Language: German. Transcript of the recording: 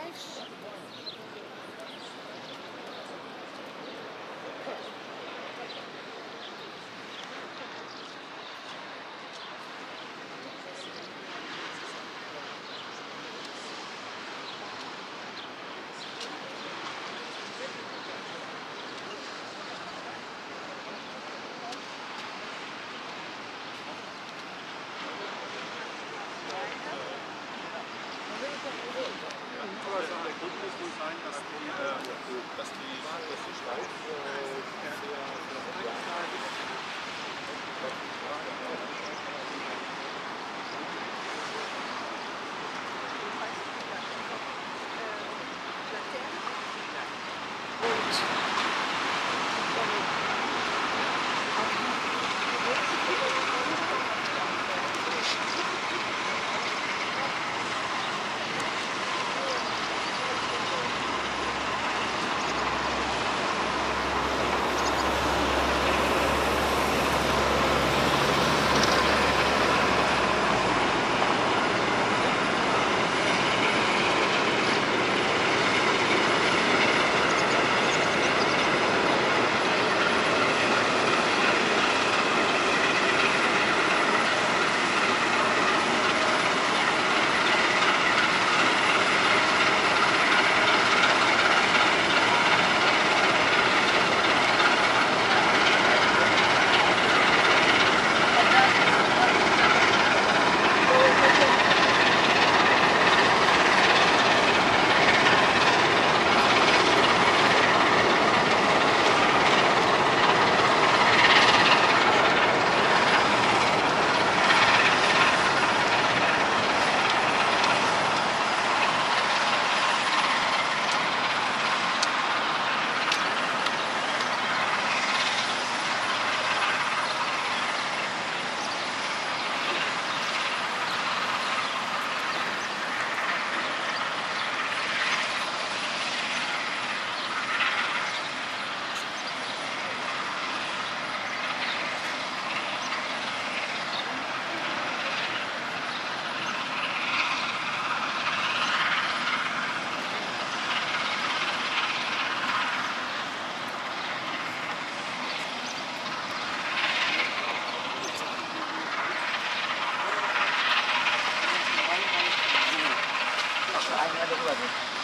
guys. Muss wohl sein, dass die, äh, dass die, dass die Staub আইনা দেখি